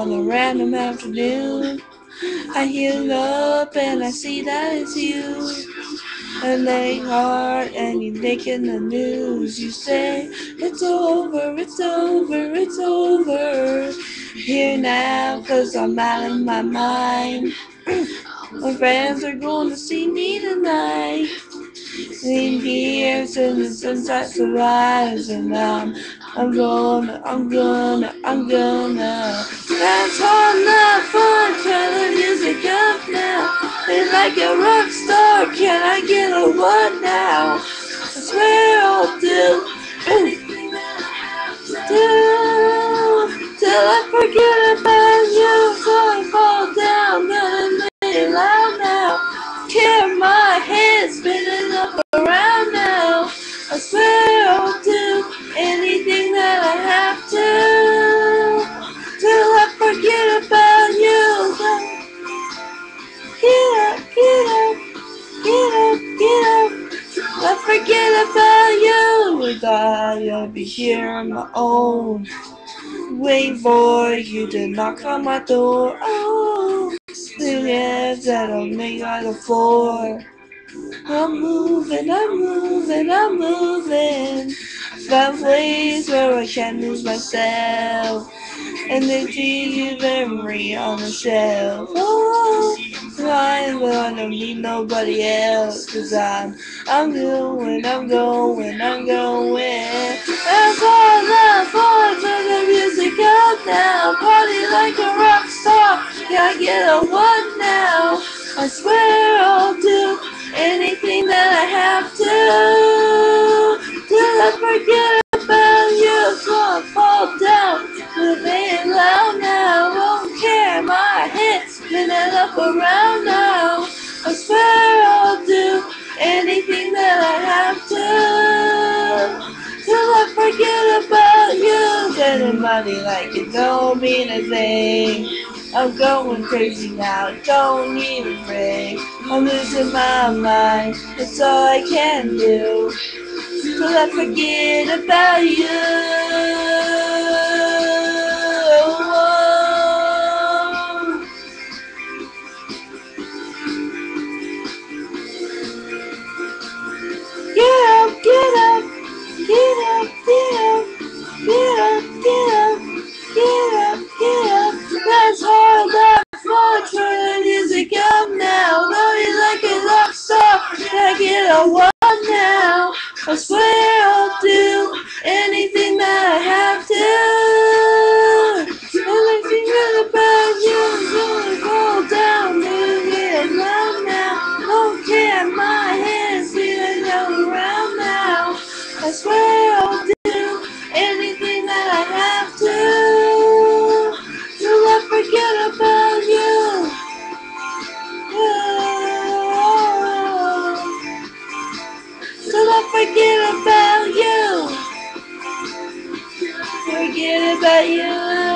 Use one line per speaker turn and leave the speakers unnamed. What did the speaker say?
random afternoon. I heal up and I see that it's you. And lay hard and you're making the news. You say it's over, it's over, it's over. Here now, cause I'm out of my mind. my friends are going to see me tonight. In here, till the sunset sunrise, and I'm, I'm gonna, I'm gonna, I'm gonna. That's all the fun, turn the music up now. It's like a rock star, can I get a one now? I swear I'll do, do, till I forget about you, so I fall down, gonna lay loud now. Tear my head spinning up around now. I swear forget about you. I'd be here on my own. Wait for you to knock on my door. Oh, the hands that'll make on the floor. I'm moving, I'm moving, I'm moving. That place where I can't lose myself. And they see memory on the shelf. Oh, I don't need nobody else. Cause I'm, I'm going, I'm going, I'm going. That's all the fun, turn the music up now. Party like a rock star. I get a one now? I swear head spinning up around now. I swear I'll do anything that I have to till I forget about you. Anybody like it don't mean a thing. I'm going crazy now, don't even ring. I'm losing my mind, that's all I can do. Till I forget about you. I swear I'll do anything that I have to. Anything about you gonna fall down, leave it alone now. Don't care, my hands feeling around now. I swear forget about you. Forget about you.